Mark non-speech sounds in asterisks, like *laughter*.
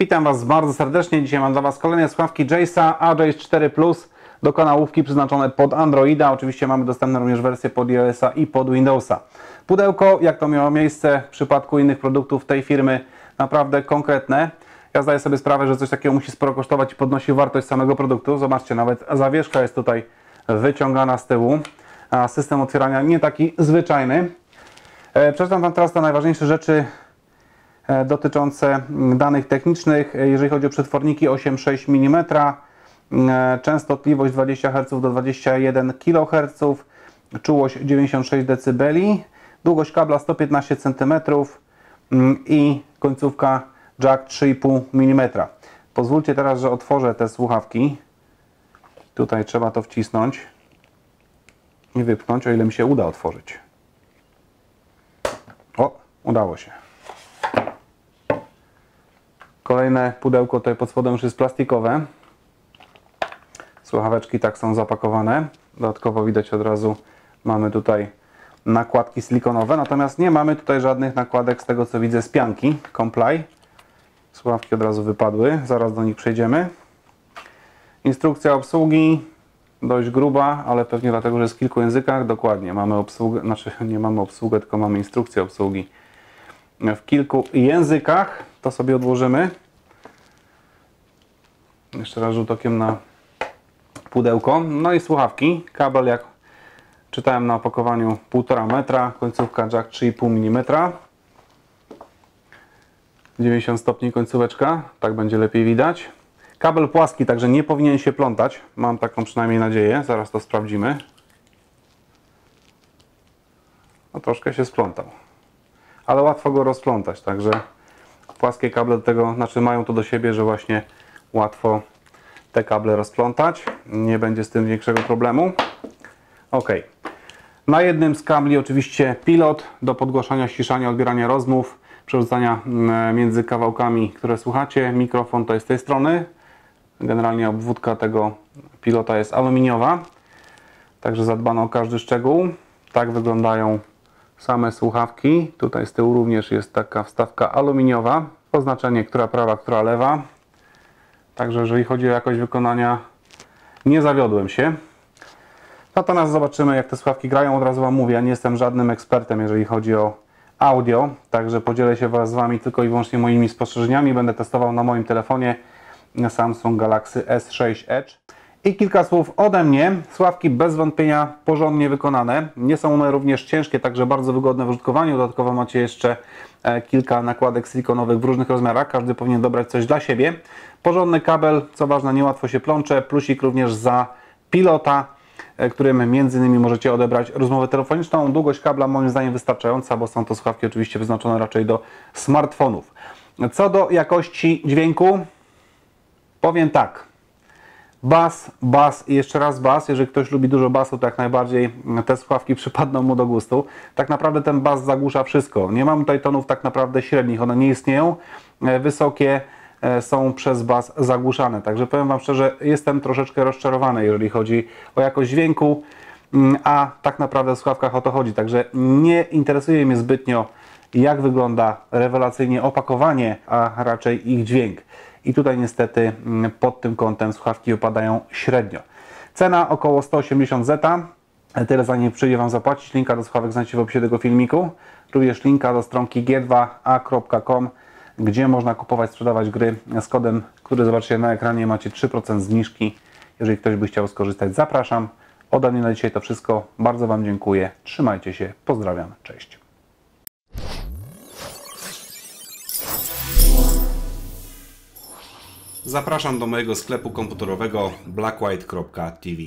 Witam Was bardzo serdecznie. Dzisiaj mam dla Was kolejne słuchawki Jace'a AJace 4 Plus do kanałówki przeznaczone pod Androida. Oczywiście mamy dostępne również wersje pod iOS-a i pod Windowsa. Pudełko, jak to miało miejsce w przypadku innych produktów tej firmy, naprawdę konkretne. Ja zdaję sobie sprawę, że coś takiego musi sporo kosztować i podnosi wartość samego produktu. Zobaczcie, nawet zawieszka jest tutaj wyciągana z tyłu, a system otwierania nie taki zwyczajny. E, Przeczytam Wam teraz te najważniejsze rzeczy dotyczące mm, danych technicznych. E, Jeżeli chodzi o przetworniki 8,6 mm, e, częstotliwość 20 Hz do 21 kHz, czułość 96 dB, długość kabla 115 cm mm, i końcówka jack 3,5 mm. Pozwólcie teraz, że otworzę te słuchawki. Tutaj trzeba to wcisnąć i wypchnąć, o ile mi się uda otworzyć. O, udało się. Kolejne pudełko tutaj pod spodem już jest plastikowe. Słuchaweczki tak są zapakowane. Dodatkowo widać od razu mamy tutaj nakładki silikonowe, natomiast nie mamy tutaj żadnych nakładek z tego co widzę z pianki Comply. Słuchawki od razu wypadły, zaraz do nich przejdziemy. Instrukcja obsługi dość gruba, ale pewnie dlatego, że jest w kilku językach. Dokładnie, mamy obsługę, znaczy *laughs* nie mamy obsługę, tylko mamy instrukcję obsługi w kilku językach. To sobie odłożymy. Jeszcze raz rzut okiem na pudełko. No i słuchawki. Kabel, jak czytałem na opakowaniu, 1,5 metra. Końcówka jack 3,5 mm. 90 stopni końcóweczka, tak będzie lepiej widać. Kabel płaski, także nie powinien się plątać. Mam taką przynajmniej nadzieję. Zaraz to sprawdzimy. No troszkę się splątał. Ale łatwo go rozplątać, także płaskie kable do tego, znaczy mają to do siebie, że właśnie łatwo te kable rozplątać. Nie będzie z tym większego problemu. Ok. Na jednym z kabli oczywiście pilot do podgłaszania, ściszania, odbierania rozmów, przerzucania mm, między kawałkami, które słuchacie. Mikrofon to jest z tej strony. Generalnie obwódka tego pilota jest aluminiowa. Także zadbano o każdy szczegół. Tak wyglądają same słuchawki. Tutaj z tyłu również jest taka wstawka aluminiowa. Oznaczenie, która prawa, która lewa. Także jeżeli chodzi o jakość wykonania, nie zawiodłem się. Natomiast zobaczymy, jak te słuchawki grają. Od razu Wam mówię, ja nie jestem żadnym ekspertem, jeżeli chodzi o audio. Także podzielę się z Wami tylko i wyłącznie moimi spostrzeżeniami. Będę testował na moim telefonie Samsung Galaxy S6 Edge. I kilka słów ode mnie. Słuchawki bez wątpienia porządnie wykonane. Nie są one również ciężkie, także bardzo wygodne w użytkowaniu. Dodatkowo macie jeszcze e, kilka nakładek silikonowych w różnych rozmiarach. Każdy powinien dobrać coś dla siebie. Porządny kabel, co ważne, niełatwo się plącze. Plusik również za pilota, e, którym między innymi możecie odebrać rozmowę telefoniczną. Długość kabla moim zdaniem wystarczająca, bo są to słuchawki oczywiście wyznaczone raczej do smartfonów. Co do jakości dźwięku, powiem tak. Bas, bas i jeszcze raz bas. Jeżeli ktoś lubi dużo basu, to jak najbardziej te słuchawki *laughs* przypadną mu do gustu. Tak naprawdę ten bas zagłusza wszystko. Nie mam tutaj tonów tak naprawdę średnich, one nie istnieją. E, Wysokie e, są przez bas zagłuszane. Także powiem Wam szczerze, jestem troszeczkę rozczarowany, jeżeli chodzi o jakość dźwięku, mm, a tak naprawdę w słuchawkach o to chodzi. Także nie interesuje mnie zbytnio, jak wygląda rewelacyjnie opakowanie, a raczej ich dźwięk. I tutaj niestety mm, pod tym kątem słuchawki wypadają średnio. Cena około 180 zeta. Tyle za nie przyjdzie Wam zapłacić. Linka do słuchawek znajdziecie w opisie tego filmiku. Również linka do stronki g2a.com, gdzie można kupować, sprzedawać gry z kodem, który zobaczycie na ekranie. Macie 3% zniżki. Jeżeli ktoś by chciał skorzystać, zapraszam. Ode mnie na dzisiaj to wszystko. Bardzo Wam dziękuję. Trzymajcie się. Pozdrawiam. Cześć. Zapraszam do mojego sklepu komputerowego blackwhite.tv.